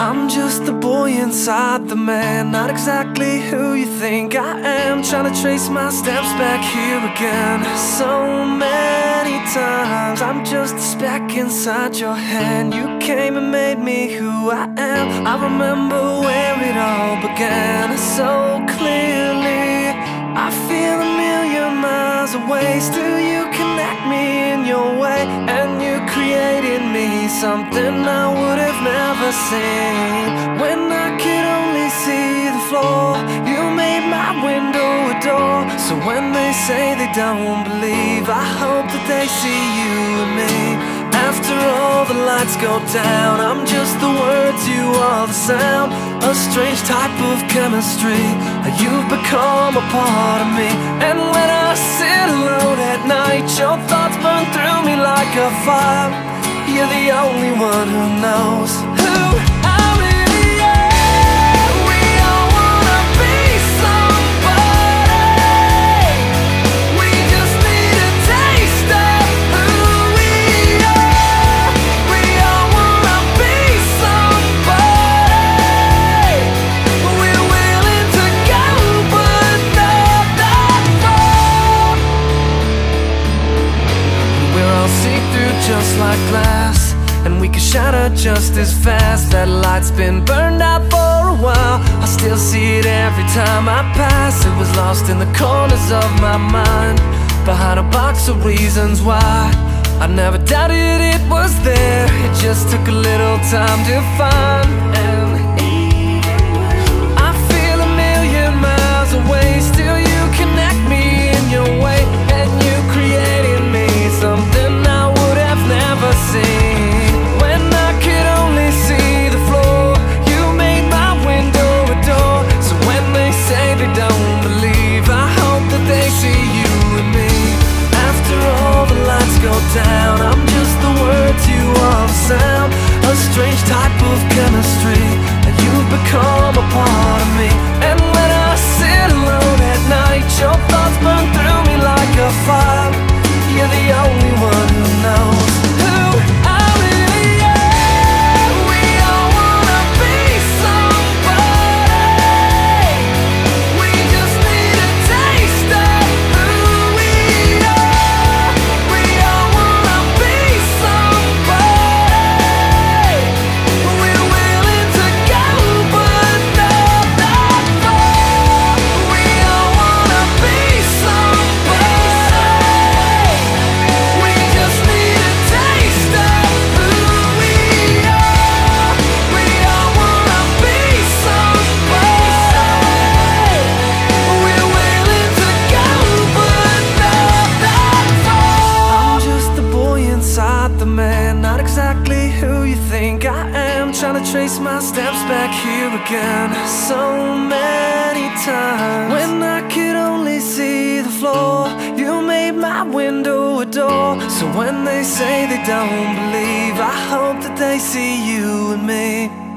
I'm just the boy inside the man, not exactly who you think I am. Trying to trace my steps back here again. So many times, I'm just a speck inside your hand. You came and made me who I am. I remember where it all began so clearly. I feel a million miles away. Still, something I would have never seen. When I could only see the floor, you made my window a door. So when they say they don't believe, I hope that they see you and me. After all the lights go down, I'm just the words, you are the sound. A strange type of chemistry. You've become a part of me. And when I sit alone at night, your thoughts burn through me like a fire. You're the only one who knows. Who just like glass And we can shatter just as fast. That light's been burned out for a while. I still see it every time I pass. It was lost in the corners of my mind Behind a box of reasons why. I never doubted it was there. It just took a little time to find down. I'm just the words, you the sound. A strange type of chemistry And you've become a part of me. And when I sit alone at night Your thoughts inside the man. Not exactly who you think I am. Trying to trace my steps back here again. So many times. When I could only see the floor You made my window a door. So when they say they don't believe I hope that they see you and me